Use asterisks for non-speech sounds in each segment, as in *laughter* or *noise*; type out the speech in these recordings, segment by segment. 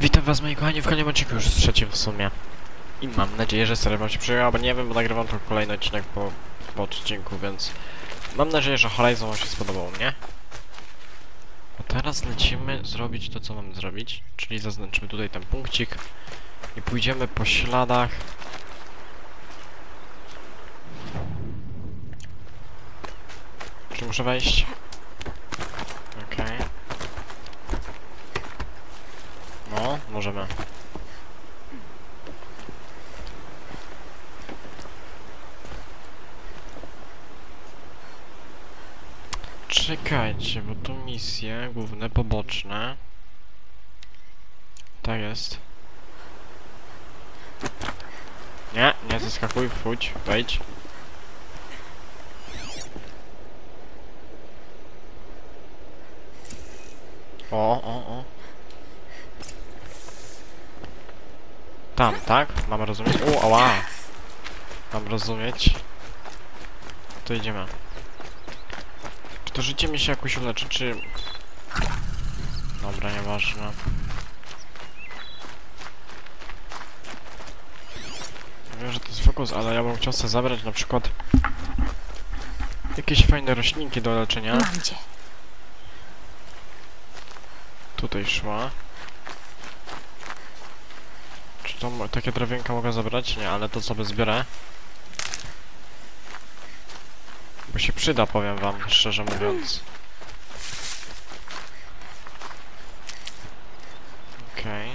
Witam was moi kochani w kolejnym odcinku już trzecim w sumie. I mam nadzieję, że seria wam się przyjęła, bo nie wiem, bo nagrywam to kolejny odcinek po, po odcinku, więc mam nadzieję, że Horizon wam się spodobał, nie? Bo teraz lecimy zrobić to, co mamy zrobić, czyli zaznaczymy tutaj ten punkcik i pójdziemy po śladach. Czy muszę wejść? Okej. No, możemy. Czekajcie, bo tu misje główne, poboczne. Tak jest. Nie, nie zeskakuj, wchodź, wejdź. O, o, o. Tam, tak? Mam rozumieć? U, ała! Mam rozumieć. To idziemy. Czy to życie mi się jakoś uleczy, czy... Dobra, nieważne. Wiem, że to jest fokus, ale ja bym chciał sobie zabrać na przykład... Jakieś fajne roślinki do leczenia. Mam cię. Tutaj szła. Czy to takie drewienka mogę zabrać? Nie, ale to sobie zbiorę. Bo się przyda, powiem wam, szczerze mówiąc. Okej.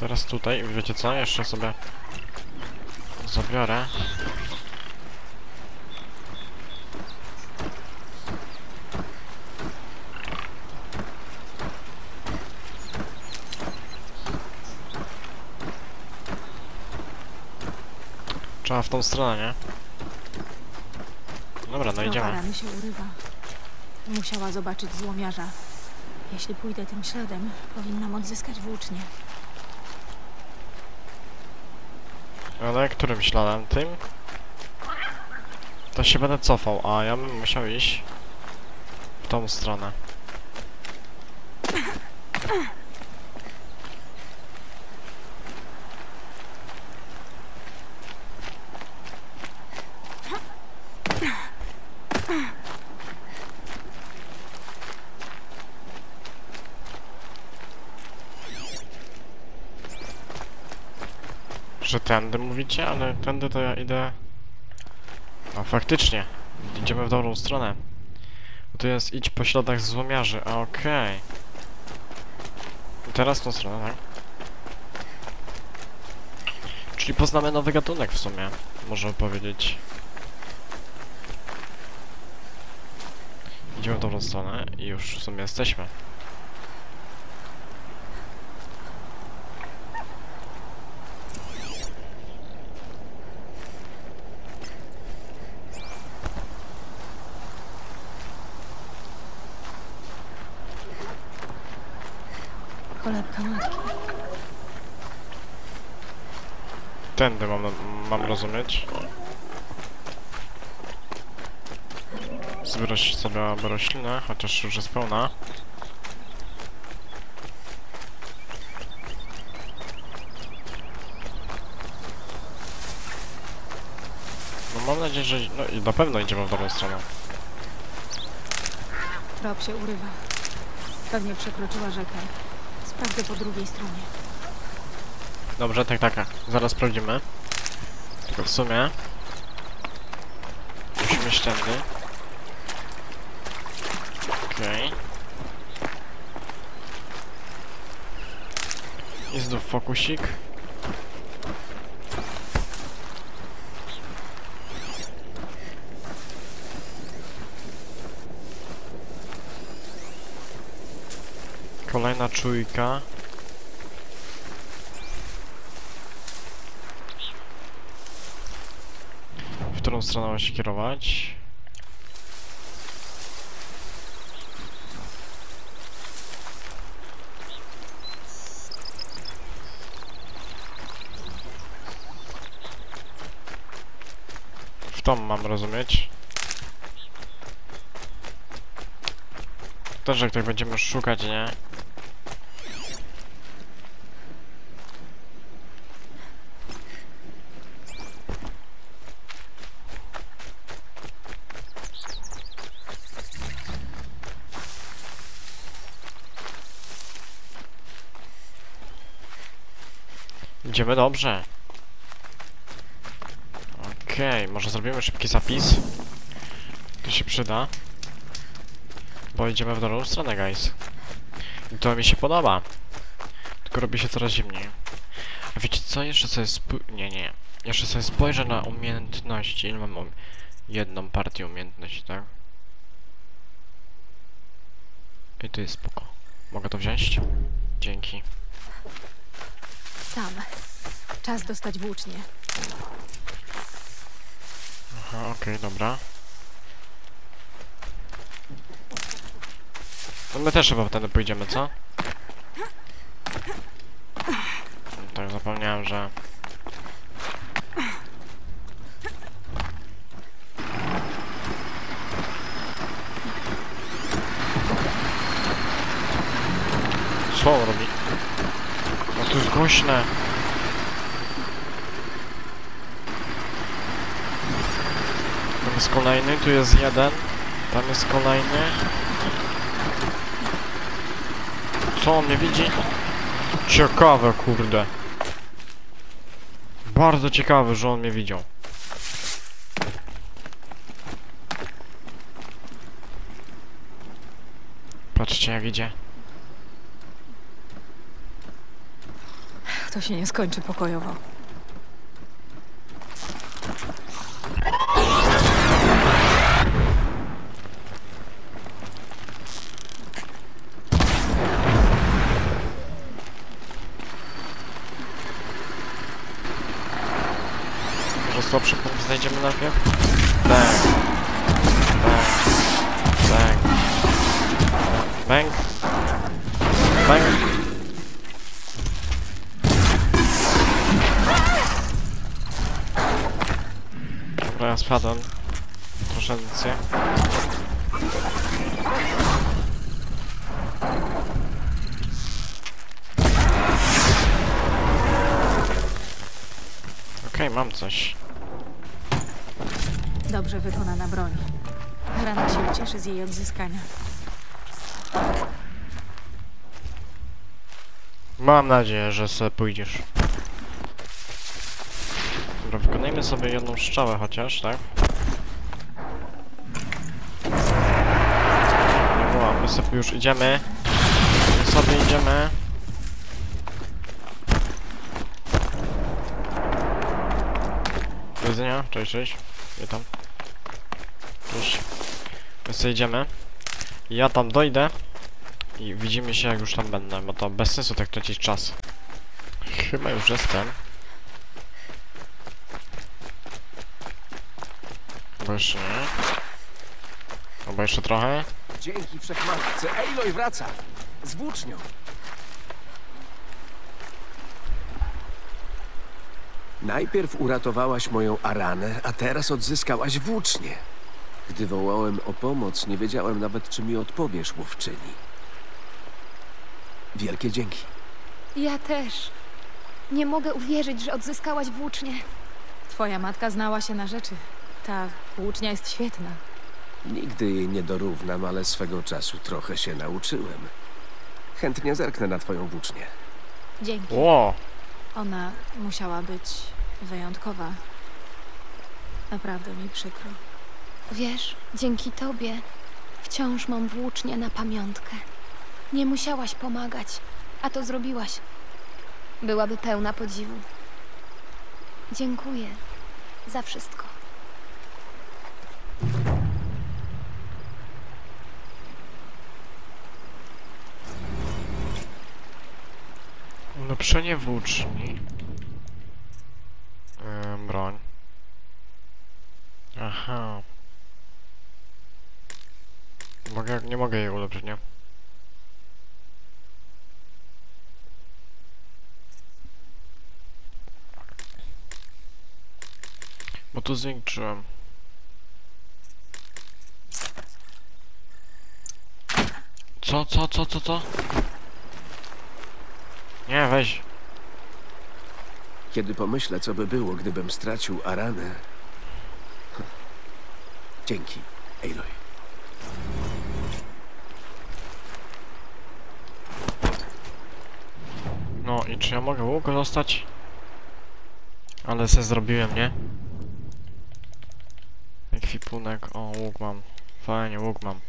Teraz tutaj, wiecie co? Jeszcze sobie zabiorę. Trzeba w tą stronę, nie? Dobra, no idziemy. Rany się urywa. Musiała zobaczyć złomiarza. Jeśli pójdę tym śladem, powinnam odzyskać włócznie. Ale którym śladem? Tym? To się będę cofał, a ja bym musiał iść w tą stronę. Że tędy mówicie, ale tędy to ja idę... A faktycznie, idziemy w dobrą stronę. Bo to jest idź po śladach złomiarzy, a okej. I Teraz w tą stronę, tak? Czyli poznamy nowy gatunek w sumie, można powiedzieć. Idziemy w dobrą stronę i już w sumie jesteśmy. Kolebka matki. Tędy mam, mam rozumieć. Zbierać sobie roślinę, chociaż już jest pełna. No mam nadzieję, że... No i na pewno idziemy w dobrą stronę. Trop się urywa. Pewnie przekroczyła rzekę. Sprawdzę po drugiej stronie. Dobrze, tak, tak, tak. Zaraz sprawdzimy. Tylko w sumie... Musimy iść. Okej. I znów fokusik. Kolejna czujka. W którą stronę ma się kierować? W tą mam rozumieć. Też jak tak będziemy szukać, nie? Idziemy dobrze. Okej, może zrobimy szybki zapis. To się przyda. Bo idziemy w dobrą stronę, guys. I to mi się podoba. Tylko robi się coraz zimniej. A wiecie co? Jeszcze sobie spój... Nie, nie. Jeszcze sobie spojrzę na umiejętności. Ile mam um... jedną partię umiejętności, tak? I to jest spoko. Mogę to wziąć? Dzięki. Tam. Czas dostać włócznie. Aha, okej, dobra. No my też chyba wtedy pójdziemy, co? Tak, zapomniałem, że... On robi? To jest głośne. Tam jest kolejny, tu jest jeden. Tam jest kolejny. Co on nie widzi? Ciekawe, kurde. Bardzo ciekawe, że on mnie widział. Patrzcie jak idzie. To się nie skończy pokojowo. Może słabszy punkt znajdziemy najpierw? Bang. Bang. Bang. Bang. Proszę edycję. Okej, mam coś. Dobrze wykonana broń. Rana się ucieszy z jej odzyskania. Mam nadzieję, że sobie pójdziesz. Dobra, wykonajmy sobie jedną strzałę chociaż, tak? Dobra, my sobie już idziemy. My sobie idziemy. Do widzenia, cześć, cześć. Witam. Cześć. My sobie idziemy. Ja tam dojdę. I widzimy się jak już tam będę, bo to bez sensu tak tracić czas. Chyba już jestem. Nie. Albo jeszcze trochę. Dzięki wszechmatce. Aloy wraca. Z włócznią. Najpierw uratowałaś moją Aranę, a teraz odzyskałaś włócznię. Gdy wołałem o pomoc, nie wiedziałem nawet, czy mi odpowiesz, łowczyni. Wielkie dzięki. Ja też. Nie mogę uwierzyć, że odzyskałaś włócznię. Twoja matka znała się na rzeczy. Ta włócznia jest świetna. Nigdy jej nie dorównam, ale swego czasu trochę się nauczyłem. Chętnie zerknę na twoją włócznię. Dzięki. Ona musiała być wyjątkowa. Naprawdę mi przykro. Wiesz, dzięki tobie wciąż mam włócznię na pamiątkę. Nie musiałaś pomagać, a to zrobiłaś. Byłaby pełna podziwu. Dziękuję za wszystko. Ulepszenie włóczni. Yy, broń. Aha. Mogę, nie mogę jej ulepszyć, nie? Bo tu zwiększyłem. Co, co, co, co, co? Nie, weź. Kiedy pomyślę, co by było, gdybym stracił Aranę... Dzięki, Aloy. No i czy ja mogę łuk dostać? Ale se zrobiłem, nie? Ekwipunek, o łuk mam. Fajnie, łuk mam.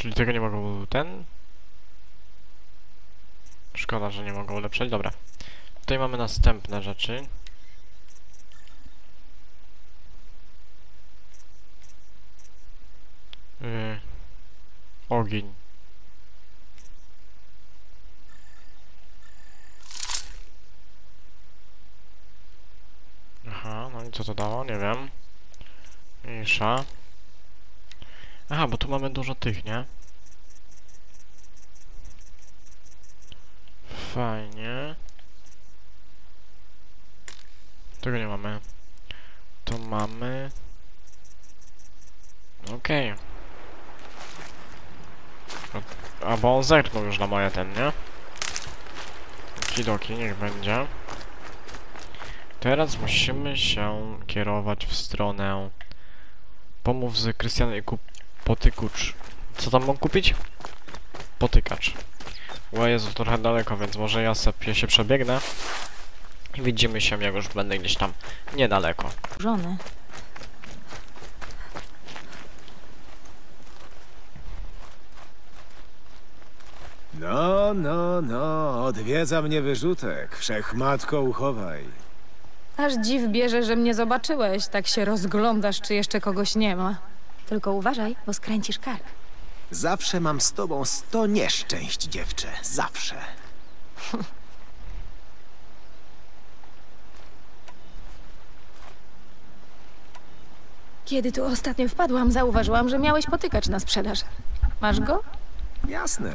Czyli tego nie mogą ten? Szkoda, że nie mogą ulepszać. Dobra. Tutaj mamy następne rzeczy. Yy, ogień. Aha, no i co to dało? Nie wiem. Mniejsza. Aha, bo tu mamy dużo tych, nie? Fajnie. Tego nie mamy. To mamy. Okej. A bo on zerknął już na moje ten, nie? Kidoki, niech będzie. Teraz musimy się kierować w stronę... Pomów z Krystianem i kup potykucz. Co tam mam kupić? Potykacz. O Jezu, trochę daleko, więc może ja sobie się przebiegnę. I widzimy się, jak już będę gdzieś tam niedaleko. Żony. No, no, no, odwiedza mnie wyrzutek. Wszechmatko uchowaj. Aż dziw bierze, że mnie zobaczyłeś. Tak się rozglądasz, czy jeszcze kogoś nie ma. Tylko uważaj, bo skręcisz kark. Zawsze mam z tobą sto nieszczęść, dziewczę. Zawsze. *laughs* Kiedy tu ostatnio wpadłam, zauważyłam, że miałeś potykacz na sprzedaż. Masz go? Jasne.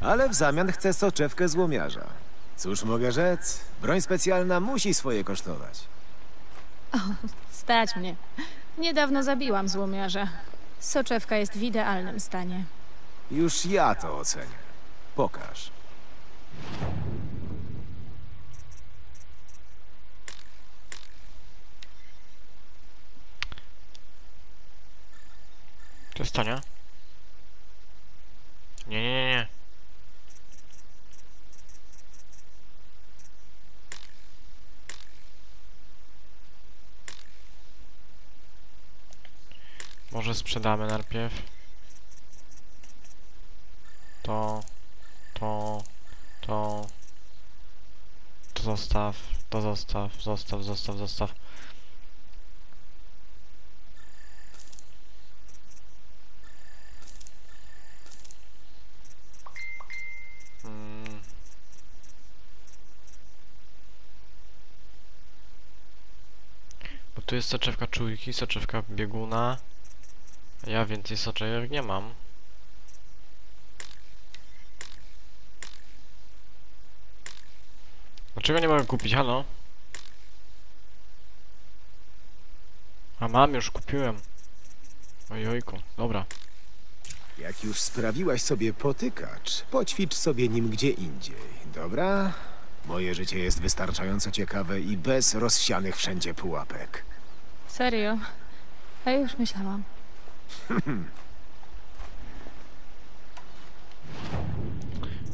Ale w zamian chcę soczewkę złomiarza. Cóż mogę rzec? Broń specjalna musi swoje kosztować. Stać mnie. Niedawno zabiłam złomiarza. Soczewka jest w idealnym stanie. Już ja to ocenię. Pokaż. To jest nie? Nie, nie, nie, nie. Może sprzedamy najpierw. To, to, to. To zostaw, to zostaw, zostaw, zostaw, zostaw. Mm. Bo tu jest soczewka czujki, soczewka bieguna. Ja więcej soczewek nie mam. Dlaczego nie mogę kupić? Halo? A mam, już kupiłem. Ojojku, dobra. Jak już sprawiłaś sobie potykacz, poćwicz sobie nim gdzie indziej, dobra? Moje życie jest wystarczająco ciekawe i bez rozsianych wszędzie pułapek. Serio? A ja już myślałam.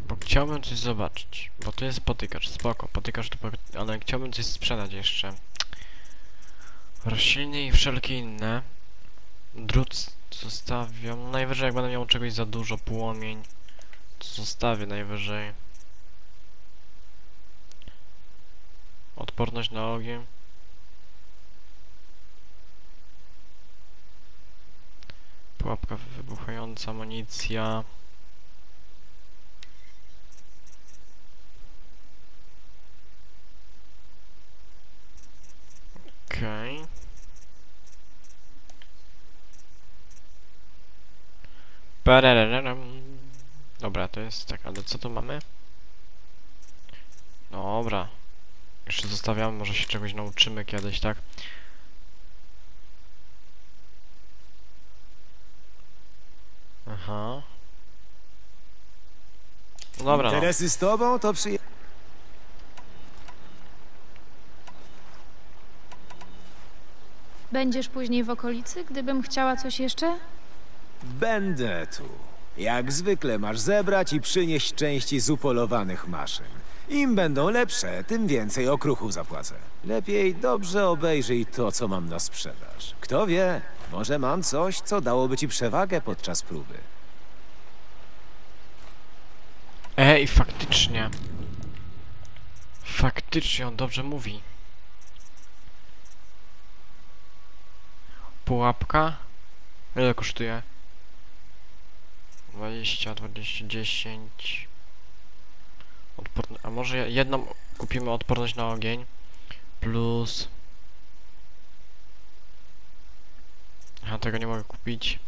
Bo chciałbym coś zobaczyć. Bo to jest potykacz, spoko, potykacz po- ale chciałbym coś sprzedać jeszcze. Rośliny i wszelkie inne. Drut zostawiam. Najwyżej jak będę miał czegoś za dużo, płomień. To zostawię najwyżej. Odporność na ogień. Pułapka wybuchająca, amunicja. Okej. Parararam. Dobra, to jest tak, ale co tu mamy? Dobra. Jeszcze zostawiamy, może się czegoś nauczymy kiedyś, tak? Aha. No dobra, no. Interesy z tobą to przyje... Będziesz później w okolicy, gdybym chciała coś jeszcze? Będę tu. Jak zwykle masz zebrać i przynieść części z upolowanych maszyn. Im będą lepsze, tym więcej okruchów zapłacę. Lepiej dobrze obejrzyj to, co mam na sprzedaż. Kto wie, może mam coś, co dałoby ci przewagę podczas próby. Ej, faktycznie. Faktycznie, on dobrze mówi. Pułapka? Ile kosztuje? 20, 20, 10. Odporny, a może jedną kupimy odporność na ogień plus. Aha, tego nie mogę kupić.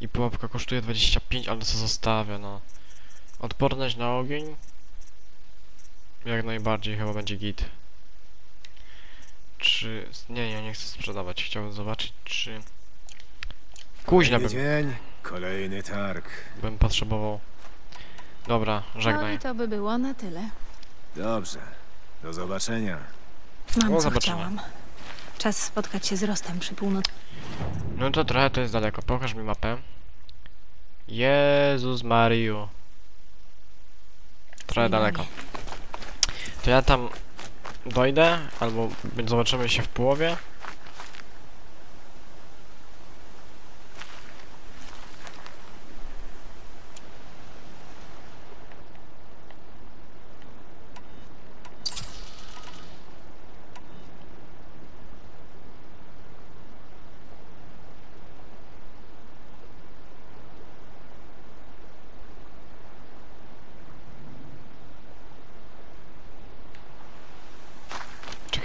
I pułapka kosztuje 25, ale co zostawię, no. Odporność na ogień? Jak najbardziej chyba będzie git. Czy... Nie, nie, nie chcę sprzedawać. Chciałbym zobaczyć, czy... Kuźnia bym, dzień, kolejny targ. bym potrzebował. Dobra, No żegnaj. i to by było na tyle. Dobrze. Do zobaczenia. Mam No, co chciałam. Czas spotkać się z Rostem przy północy. No to trochę to jest daleko. Pokaż mi mapę. Jezus Mariu. Trochę daleko. To ja tam dojdę, albo zobaczymy się w połowie.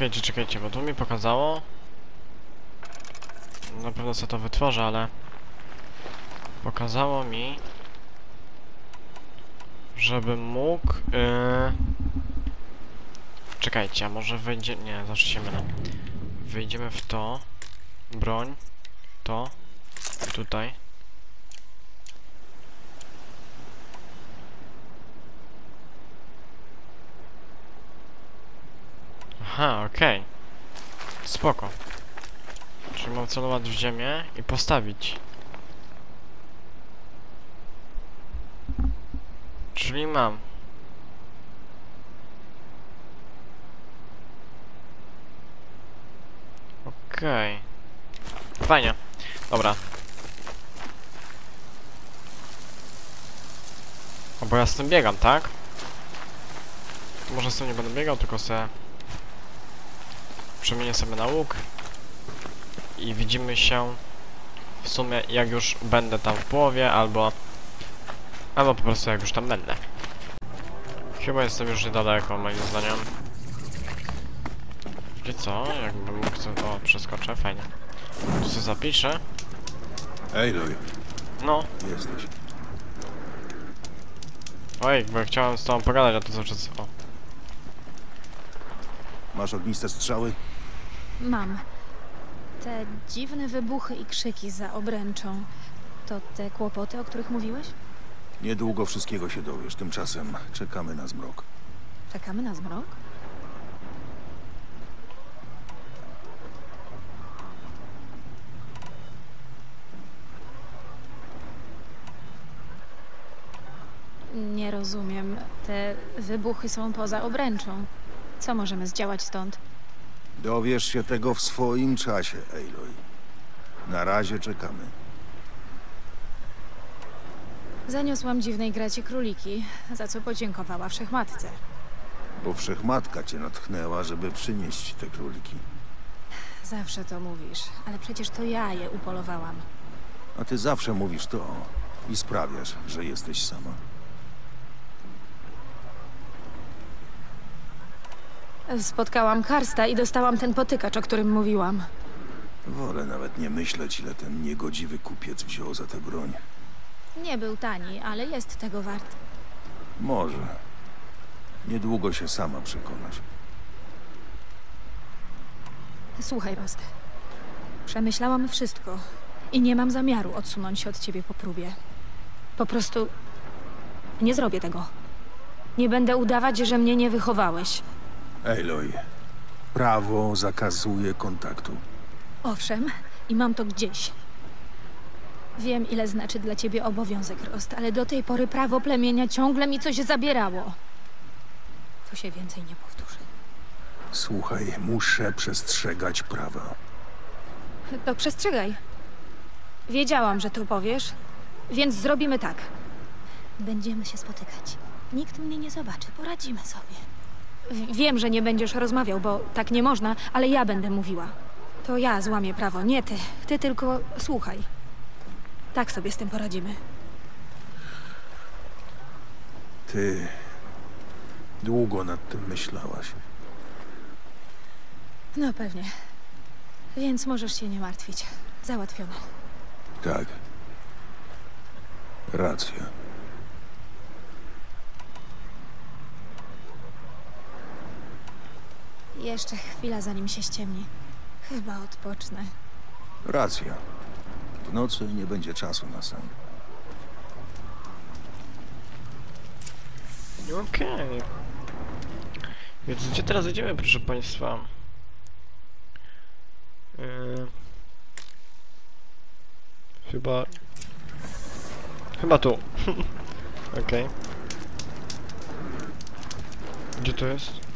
Czekajcie, czekajcie, bo tu mi pokazało. Na pewno sobie to wytworzę, ale pokazało mi, żebym mógł. Yy... Czekajcie, a może wejdzie. Nie, zawsze się mylę. Wejdziemy w to. Broń. To. Tutaj. Aha, okej. Spoko. Czyli mam celować w ziemię i postawić. Czyli mam. Okej. Fajnie. Dobra. O, bo ja z tym biegam, tak? Może z tym nie będę biegał, tylko se przemienię sobie na łuk i widzimy się w sumie jak już będę tam w połowie albo albo po prostu jak już tam będę. Chyba jestem już niedaleko moim zdaniem. I co? Jakbym mógł sobie to przeskoczę, fajnie. Tu sobie zapiszę. Aloy, no, jesteś. oj, bo chciałem z tobą pogadać, a to cały czas... o, Masz ogniste strzały? Mam. Te dziwne wybuchy i krzyki za obręczą. To te kłopoty, o których mówiłeś? Niedługo wszystkiego się dowiesz. Tymczasem czekamy na zmrok. Czekamy na zmrok? Nie rozumiem. Te wybuchy są poza obręczą. Co możemy zdziałać stąd? Dowiesz się tego w swoim czasie, Aloy. Na razie czekamy. Zaniosłam dziwnej gracie króliki, za co podziękowała wszechmatce. Bo wszechmatka cię natchnęła, żeby przynieść te króliki. Zawsze to mówisz, ale przecież to ja je upolowałam. A ty zawsze mówisz to i sprawiasz, że jesteś sama. Spotkałam Karsta i dostałam ten potykacz, o którym mówiłam. Wolę nawet nie myśleć, ile ten niegodziwy kupiec wziął za tę broń. Nie był tani, ale jest tego wart. Może. Niedługo się sama przekonasz. Słuchaj, Rost. Przemyślałam wszystko i nie mam zamiaru odsunąć się od ciebie po próbie. Po prostu nie zrobię tego. Nie będę udawać, że mnie nie wychowałeś. Aloy, prawo zakazuje kontaktu. Owszem, i mam to gdzieś. Wiem, ile znaczy dla ciebie obowiązek, Rost, ale do tej pory prawo plemienia ciągle mi coś zabierało. To się więcej nie powtórzy. Słuchaj, muszę przestrzegać prawa. To przestrzegaj. Wiedziałam, że to powiesz, więc zrobimy tak. Będziemy się spotykać. Nikt mnie nie zobaczy, poradzimy sobie. Wiem, że nie będziesz rozmawiał, bo tak nie można, ale ja będę mówiła. To ja złamię prawo, nie ty. Ty tylko słuchaj. Tak sobie z tym poradzimy. Ty długo nad tym myślałaś. No pewnie. Więc możesz się nie martwić. Załatwione. Tak. Racja. Jeszcze chwila, zanim się ściemni. Chyba odpocznę. Racja. W nocy nie będzie czasu na sen. Okej. Więc gdzie teraz idziemy, proszę państwa? Yy... Chyba... Chyba tu. *laughs* Okej. Gdzie to jest?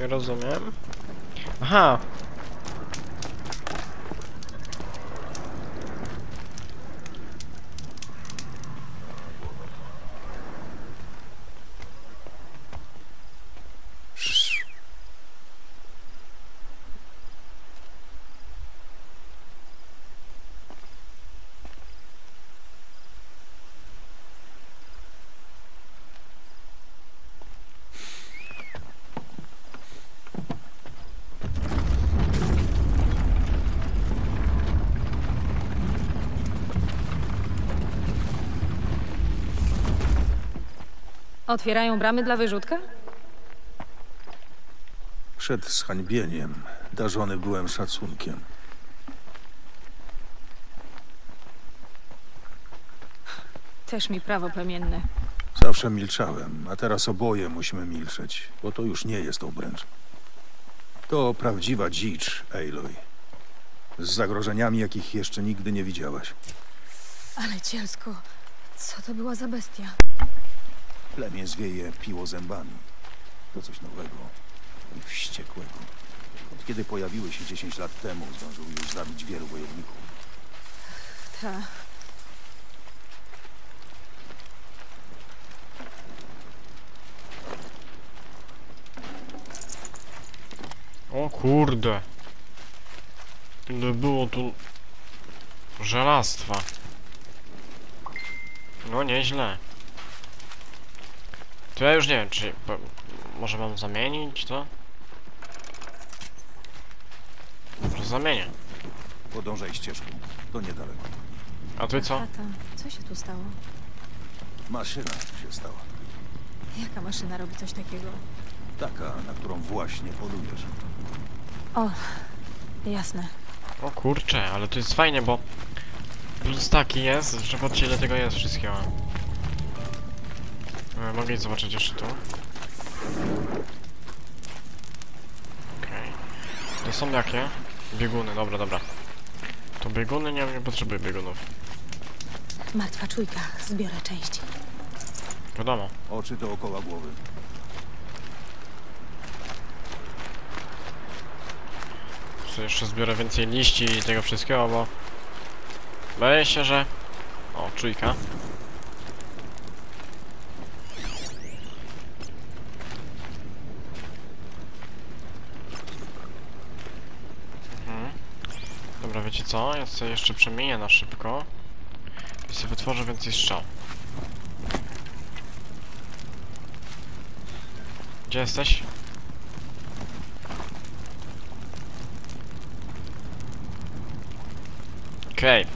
Rozumiem. Aha! Otwierają bramy dla wyrzutka? Przed zhańbieniem darzony byłem szacunkiem. Też mi prawo plemienne. Zawsze milczałem, a teraz oboje musimy milczeć, bo to już nie jest obręcz. To prawdziwa dzicz, Aloy. Z zagrożeniami, jakich jeszcze nigdy nie widziałaś. Ale cielsko, co to była za bestia? Plemię zwieje piło zębami. To coś nowego i wściekłego. Od kiedy pojawiły się 10 lat temu, zdążył już zabić wielu wojowników. Ta. O kurde. Ile było tu żelastwa. No nieźle. To ja już nie wiem, czy po, może mam zamienić to? Może zamienię. Podążaj ścieżką. To niedaleko. A ty co? Tata, co się tu stało? Maszyna się stała. Jaka maszyna robi coś takiego? Taka, na którą właśnie polujesz. O, jasne. O kurcze, ale to jest fajnie, bo plus taki jest, że patrzcie ile tego jest wszystkiego. E, Mogę zobaczyć jeszcze tu. Okej. To są jakie? Bieguny, dobra, dobra. To bieguny nie, nie potrzebuję biegunów. Martwa czujka, zbiorę części. Wiadomo. Oczy dookoła głowy. Co jeszcze zbiorę więcej liści i tego wszystkiego, bo... Boję się, że... O, czujka. Mhm. Dobra, wiecie co? Ja sobie jeszcze przemienię na szybko. I sobie wytworzę więcej strzał. Gdzie jesteś? Okej.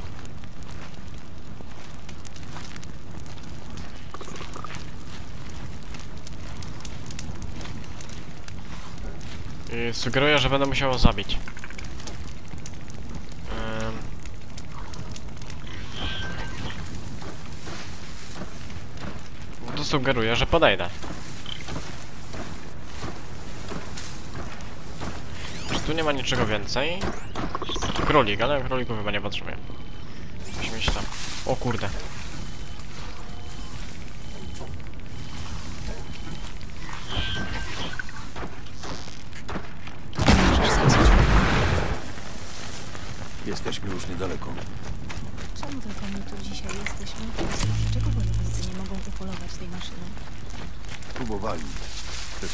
Yy, sugeruję, że będę musiał zabić. Sugeruję, że podejdę. Czy tu nie ma niczego więcej? Królik, ale królików chyba nie potrzebuję. Mi się tam... O kurde.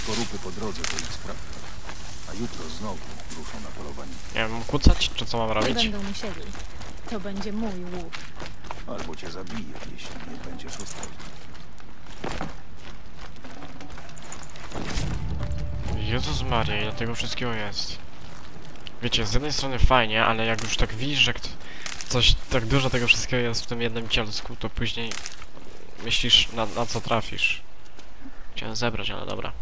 Skorupy po drodze to ich sprawa. A jutro znowu ruszą na polowanie. Nie wiem, kucać, czy co mam Nie robić? będą musieli. To będzie mój łuk. Albo cię zabiję, jeśli nie będziesz ostrożny. Jezus Maria, ile tego wszystkiego jest. Wiecie, z jednej strony fajnie, ale jak już tak widzisz, że coś tak dużo tego wszystkiego jest w tym jednym cielsku, to później myślisz na, na co trafisz. Chciałem zebrać, ale dobra.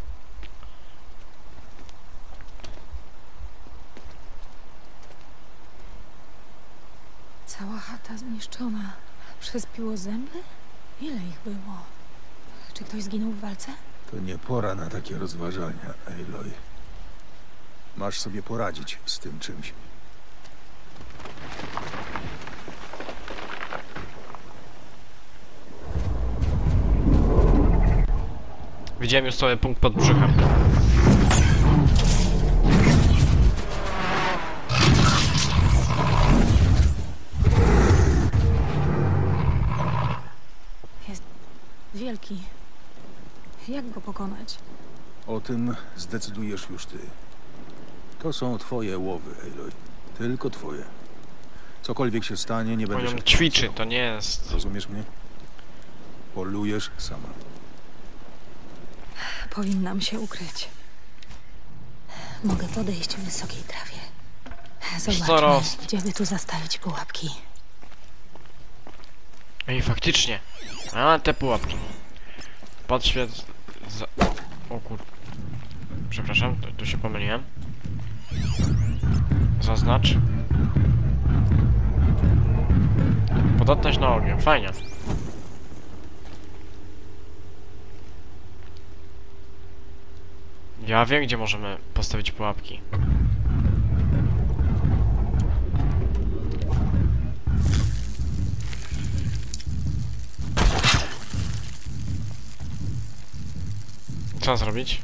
Cała chata zniszczona. Przez piłozęby? Ile ich było? Czy ktoś zginął w walce? To nie pora na takie rozważania, Aloy. Masz sobie poradzić z tym czymś. Widziałem już sobie punkt pod brzuchem. Wielki. Jak go pokonać? O tym zdecydujesz już ty. To są twoje łowy, Aloy. Tylko twoje. Cokolwiek się stanie, nie On będę ją się ćwiczy, to nie jest... Rozumiesz mnie? Polujesz sama. Powinnam się ukryć. Mogę podejść w wysokiej trawie. Zobaczmy, gdzie by tu zastawić pułapki. Ej, faktycznie. A, te pułapki. Podświet... Za... O kur... Przepraszam, tu się pomyliłem. Zaznacz. Podatność na ogień, fajnie. Ja wiem, gdzie możemy postawić pułapki. Mam zrobić?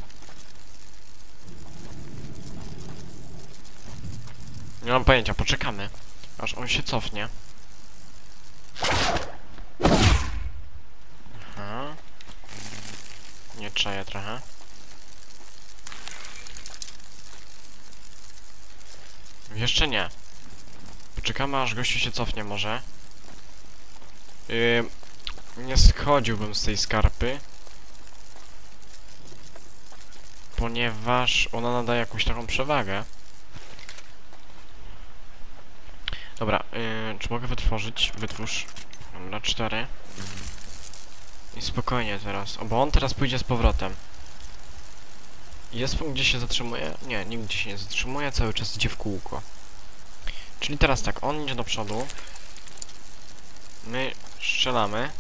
Nie mam pojęcia, poczekamy. Aż on się cofnie. Aha. Nie czaję trochę. Jeszcze nie. Poczekamy aż gościu się cofnie może. Yy, nie schodziłbym z tej skarpy. Ponieważ ona nadaje jakąś taką przewagę. Dobra, yy, czy mogę wytworzyć? Wytwórz. Na 4. I spokojnie teraz. O, bo on teraz pójdzie z powrotem. Jest punkt, gdzie się zatrzymuje? Nie, nigdzie się nie zatrzymuje, cały czas idzie w kółko. Czyli teraz tak, on idzie do przodu. My strzelamy.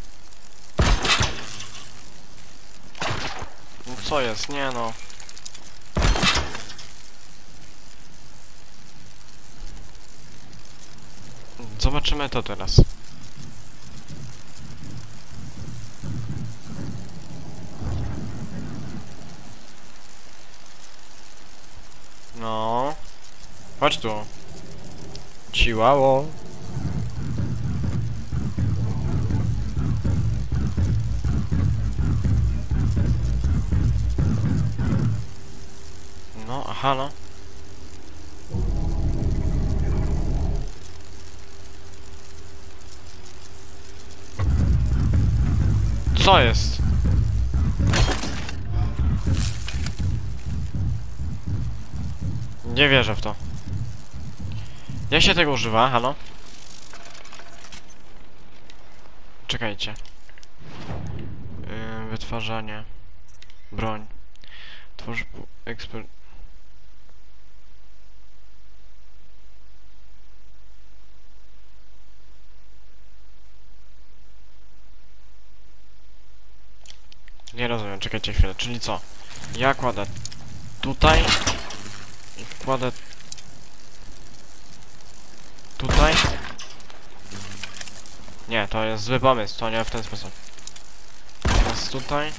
No co jest? Nie no. Zobaczymy to teraz. No. Chodź tu. Ciłało. No, aha, no. Co jest? Nie wierzę w to. Jak się tego używa? Halo? Czekajcie. Yy, wytwarzanie. Broń. Tworzy... pu- Nie rozumiem, czekajcie chwilę, czyli co? Ja kładę tutaj i kładę tutaj. Nie, to jest zły pomysł, to nie w ten sposób. Teraz tutaj.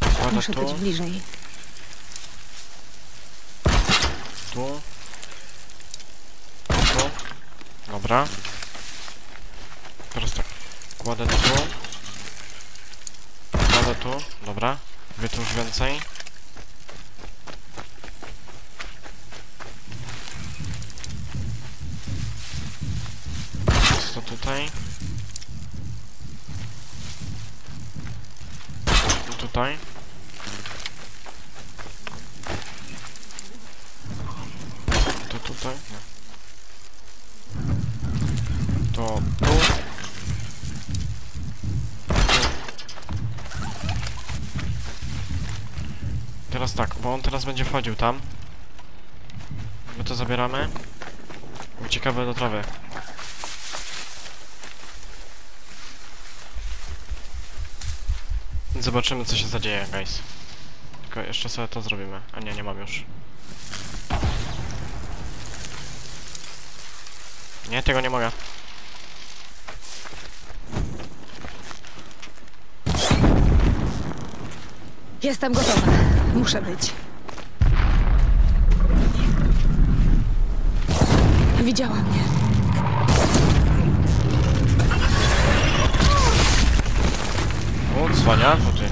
Kładę Muszę tu, być bliżej. tu. Tu. Dobra. Teraz tak. Kładę tu. Kładę tu. Dobra. Wytłóż więcej. Jest to tutaj. I Tutaj. To tutaj? Nie. To tu. Teraz tak, bo on teraz będzie wchodził tam. My to zabieramy. Uciekamy do trawy. Zobaczymy co się zadzieje, guys. Tylko jeszcze sobie to zrobimy. A nie, nie mam już. Nie, tego nie mogę. Jestem gotowa. Muszę być. Widziała mnie. O, cwania, to ty.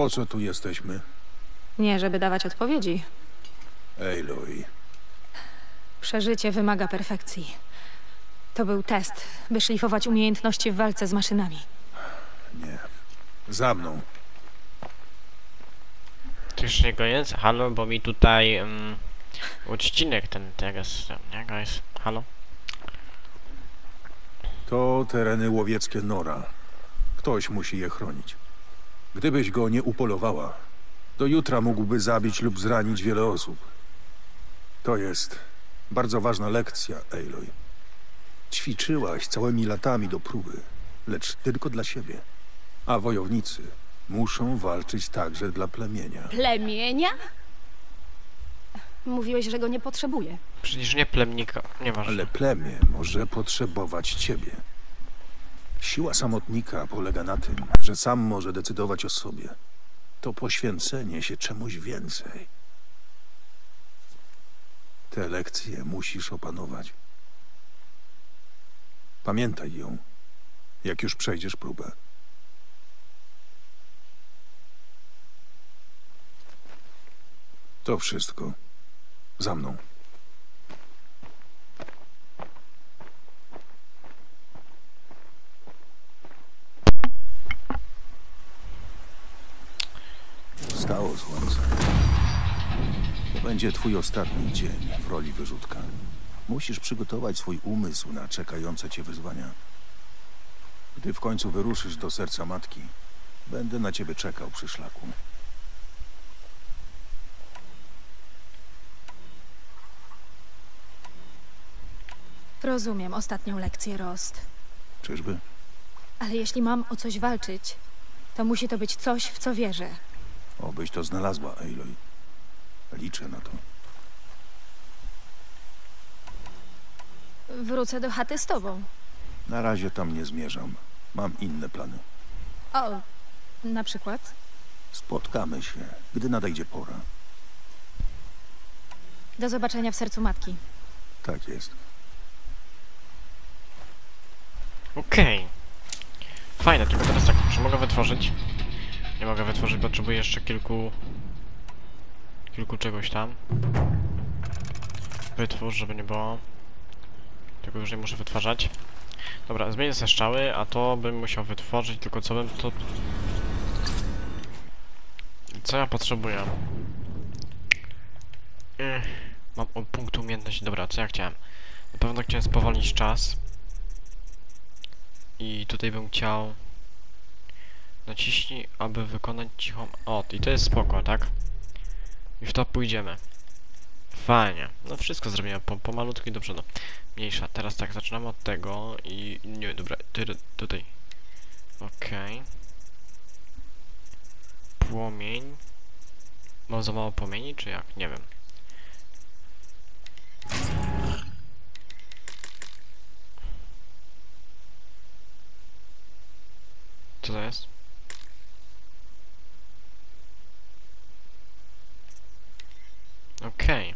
Po co tu jesteśmy? Nie, żeby dawać odpowiedzi. Aloy, Przeżycie wymaga perfekcji. To był test, by szlifować umiejętności w walce z maszynami. nie. Za mną. Ty już nie koniec? Halo, bo mi tutaj um, odcinek ten teraz, nie guys? Halo? To tereny łowieckie Nora. Ktoś musi je chronić. Gdybyś go nie upolowała, do jutra mógłby zabić lub zranić wiele osób. To jest bardzo ważna lekcja, Aloy. Ćwiczyłaś całymi latami do próby, lecz tylko dla siebie. A wojownicy muszą walczyć także dla plemienia. Plemienia? Mówiłeś, że go nie potrzebuję. Przecież nie plemnika, nieważne. Ale plemię może potrzebować ciebie. Siła samotnika polega na tym, że sam może decydować o sobie. To poświęcenie się czemuś więcej. Te lekcje musisz opanować. Pamiętaj ją, jak już przejdziesz próbę. To wszystko. Za mną. Stało słońce. To będzie twój ostatni dzień w roli wyrzutka. Musisz przygotować swój umysł na czekające cię wyzwania. Gdy w końcu wyruszysz do serca matki, będę na ciebie czekał przy szlaku. Rozumiem ostatnią lekcję, Rost. Czyżby? Ale jeśli mam o coś walczyć, to musi to być coś, w co wierzę. Obyś to znalazła, Aloy. Liczę na to. Wrócę do chaty z tobą. Na razie tam nie zmierzam. Mam inne plany. O, na przykład? Spotkamy się, gdy nadejdzie pora. Do zobaczenia w sercu matki. Tak jest. Okej. Fajne, tylko teraz tak, czy mogę wytworzyć? Nie mogę wytworzyć, potrzebuję jeszcze kilku... Kilku czegoś tam. Wytwórz, żeby nie było. Tego już nie muszę wytwarzać. Dobra, zmienię se strzały, a to bym musiał wytworzyć, tylko co bym to... Co ja potrzebuję? Ech, mam o, punkt umiejętności. Dobra, co ja chciałem? Na pewno chciałem spowolnić czas. I tutaj bym chciał... Naciśnij, aby wykonać cichą... O, i to jest spoko, tak? I w to pójdziemy. Fajnie. No wszystko zrobiłem po, pomalutku i do przodu. Mniejsza. Teraz tak, zaczynamy od tego i... Nie, dobra, ty, tutaj. Okej. Płomień. Mam za mało płomieni, czy jak? Nie wiem. Co to jest? Okej.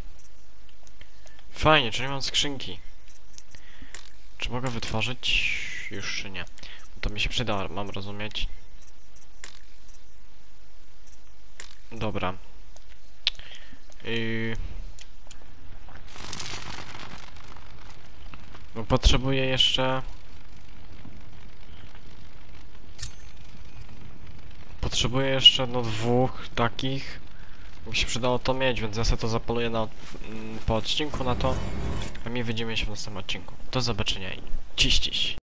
Fajnie, czyli mam skrzynki. Czy mogę wytworzyć? Już czy nie. To mi się przyda, mam rozumieć. Dobra. Yy... No potrzebuję jeszcze... Potrzebuję jeszcze no dwóch takich. Mi się przydało to mieć, więc ja sobie to zapoluję na, mm, po odcinku na to. A my widzimy się w następnym odcinku. Do zobaczenia i ciś ciś.